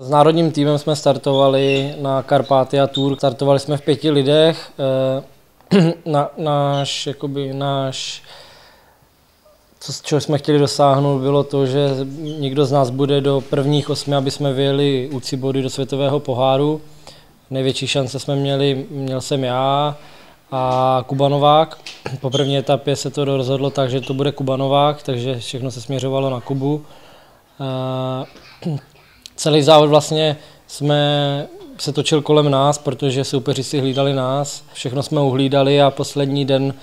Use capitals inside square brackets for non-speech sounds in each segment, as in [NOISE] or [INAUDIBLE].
S národním týmem jsme startovali na Karpatia Tour. Startovali jsme v pěti lidech. Eh, [CLEARS THROAT] na, náš, jakoby, náš co, čeho jsme chtěli dosáhnout, bylo to, že někdo z nás bude do prvních osmi, aby jsme vyjeli UCI body do světového poháru. Největší šance jsme měli, měl jsem já a Kubanovák. Po první etapě se to rozhodlo tak, že to bude Kubanovák, takže všechno se směřovalo na Kubu. Celý závod vlastně jsme se točil kolem nás, protože soupeři si hlídali nás. Všechno jsme uhlídali a poslední den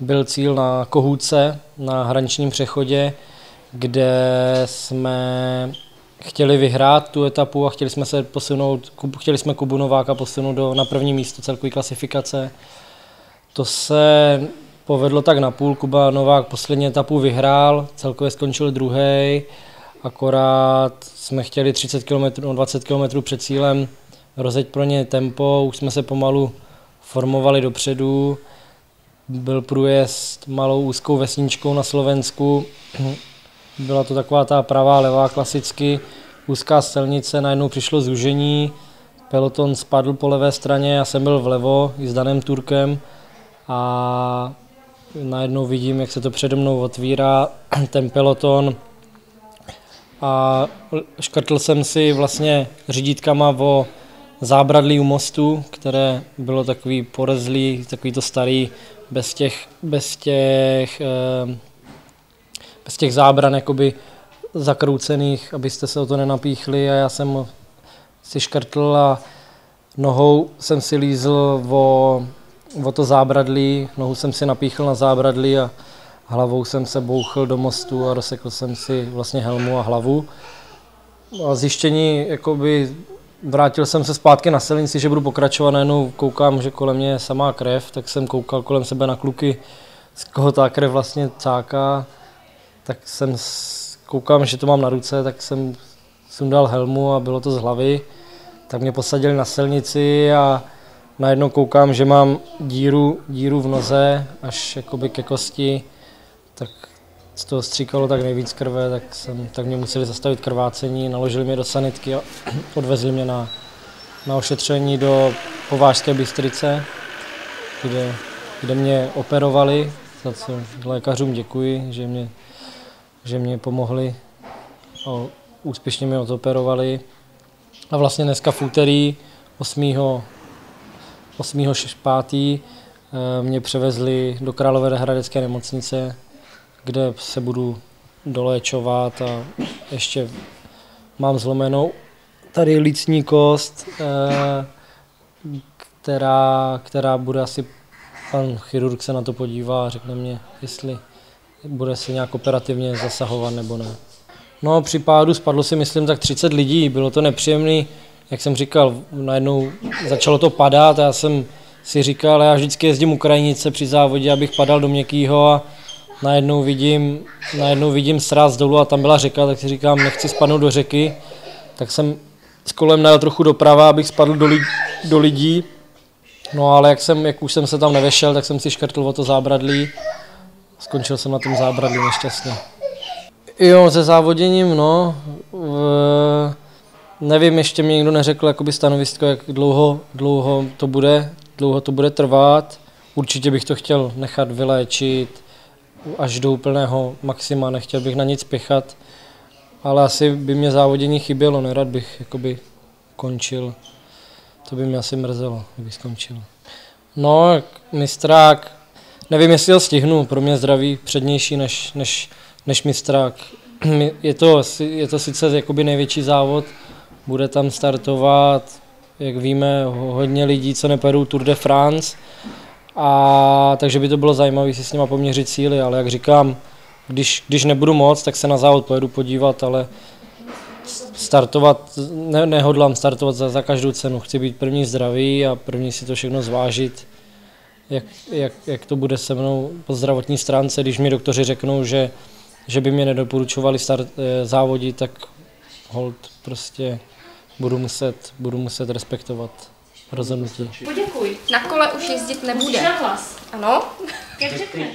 byl cíl na Kohůce, na hraničním přechodě, kde jsme chtěli vyhrát tu etapu a chtěli jsme se posunout, chtěli jsme Kubu Nováka posunout do, na první místo celkové klasifikace. To se povedlo tak na půl, Kuba Novák poslední etapu vyhrál, celkově skončil druhý, akorát jsme chtěli 30 km, 20 km před cílem rozjet pro ně tempo, už jsme se pomalu formovali dopředu, byl průjezd malou úzkou vesničkou na Slovensku, [CLEARS THROAT] byla to taková ta pravá, levá klasicky, úzká silnice, najednou přišlo zúžení, peloton spadl po levé straně, já jsem byl vlevo i s Danem Turkem. A najednou vidím, jak se to přede mnou otvírá, [CLEARS THROAT] ten peloton a škrtl jsem si vlastně řídítkama o zábradlí u mostu, které bylo takový porezlý, takový to starý, bez těch, bez těch, eh, bez těch zábran jakoby zakroucených, abyste se o to nenapíchli a já jsem si škrtl a nohou jsem si lízl o, o to zábradlí, nohu jsem si napíchl na zábradlí a hlavou jsem se bouchl do mostu a rozsekl jsem si vlastně helmu a hlavu. A zjištění, jakoby vrátil jsem se zpátky na silnici, že budu pokračovat, najednou koukám, že kolem mě je samá krev, tak jsem koukal kolem sebe na kluky, z koho ta krev vlastně cáká, tak jsem koukám, že to mám na ruce, tak jsem sundal helmu a bylo to z hlavy, tak mě posadili na silnici a najednou koukám, že mám díru, díru v noze až jakoby ke kosti, tak z toho stříkalo tak nejvíc krve, tak, jsem, tak mě museli zastavit krvácení, naložili mě do sanitky a [CLEARS THROAT] odvezli mě na, na ošetření do Povážské Bystrice, kde, kde mě operovali, za co lékařům děkuji, že mě, že mě pomohli a úspěšně mě odoperovali. A vlastně dneska v úterý 8. 8. 5. mě převezli do Královéhradecké nemocnice, kde se budu doléčovat a ještě mám zlomenou tady lícní kost, eh, která, která bude asi, pan chirurg se na to podívá a řekne mě, jestli bude se nějak operativně zasahovat nebo ne. No při pádu spadlo si myslím tak 30 lidí, bylo to nepříjemný, jak jsem říkal, najednou začalo to padat. A já jsem si říkal, já vždycky jezdím Ukrajinice při závodě, abych padal do měkkýho a najednou vidím, najednou vidím sraz dolů a tam byla řeka, tak si říkám, nechci spadnout do řeky, tak jsem s kolem najel trochu doprava, abych spadl do, lidí, do lidí. No ale jak, jsem, jak už jsem se tam nevešel, tak jsem si škrtl o to zábradlí. Skončil jsem na tom zábradlí nešťastně. Jo, se závoděním, no. V, nevím, ještě mi někdo neřekl jakoby stanovisko, jak dlouho, dlouho to bude, dlouho to bude trvat. Určitě bych to chtěl nechat vyléčit, až do úplného maxima, nechtěl bych na nic pěchat, ale asi by mě závodění chybělo, nerad bych jakoby končil. To by mě asi mrzelo, kdybych skončil. No, mistrák, nevím, jestli ho stihnu, pro mě zdraví přednější než, než, než mistrák. [CLEARS THROAT] Je to, je to sice jakoby největší závod, bude tam startovat, jak víme, hodně lidí, co nepojedou Tour de France, a takže by to bylo zajímavé si s nima poměřit síly, ale jak říkám, když, když nebudu moc, tak se na závod pojedu podívat, ale startovat, ne, nehodlám startovat za, za každou cenu. Chci být první zdravý a první si to všechno zvážit, jak, jak, jak to bude se mnou po zdravotní stránce. Když mi doktoři řeknou, že, že by mě nedoporučovali start, eh, závodit, tak hold prostě budu muset, budu muset respektovat rozhodnutí. Poděkuj. Na kole už jezdit nebude. na hlas. Ano. Jak řekne.